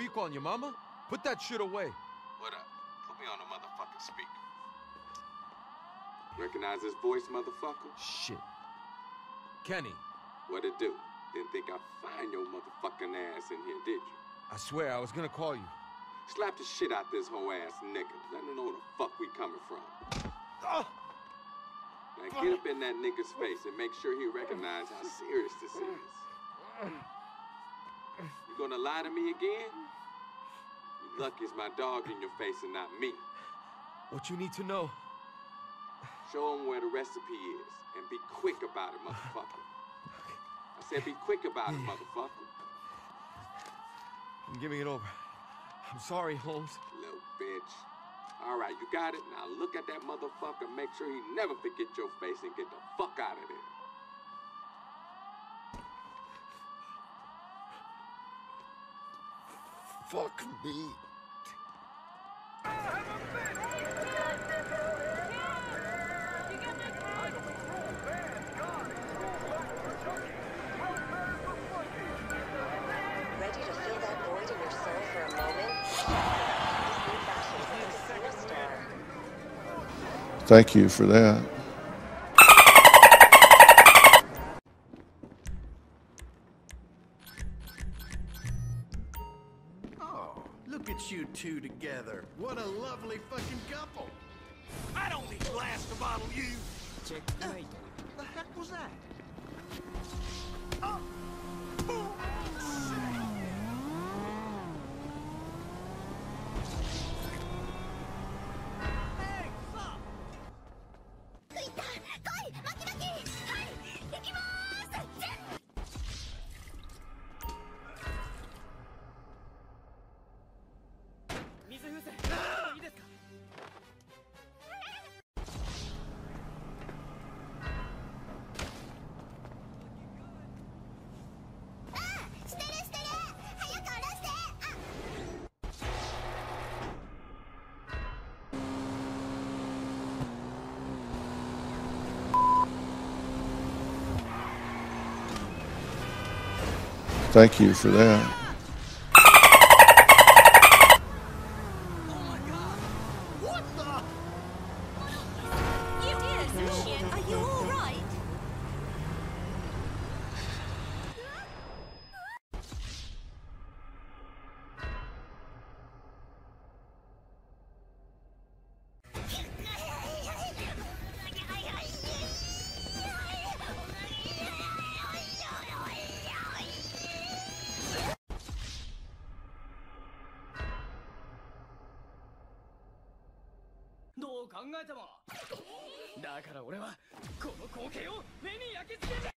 Who you calling your mama? Put that shit away. What up? Put me on a motherfucking speaker. Recognize this voice, motherfucker? Shit. Kenny, What it do? Didn't think I'd find your motherfucking ass in here, did you? I swear I was gonna call you. Slap the shit out this whole ass nigga. Let him know where the fuck we coming from. Ah! Now get up in that nigga's face and make sure he recognize how serious this is. You gonna lie to me again? You lucky it's my dog in your face and not me. What you need to know. Show him where the recipe is and be quick about it, motherfucker. I said be quick about it, motherfucker. I'm giving it over. I'm sorry, Holmes. Little bitch. All right, you got it. Now look at that motherfucker. Make sure he never forget your face and get the fuck out of there. Fuck me. Ready to fill that void in your soul for a moment? This new fashion is the Casino Star. Thank you for that. Look at you two together. What a lovely fucking couple. I don't need glass to bottle you. Checkmate. Uh, the heck Thank you for that. Oh what the? 考えても。だから俺はこの光景を目に焼き付けて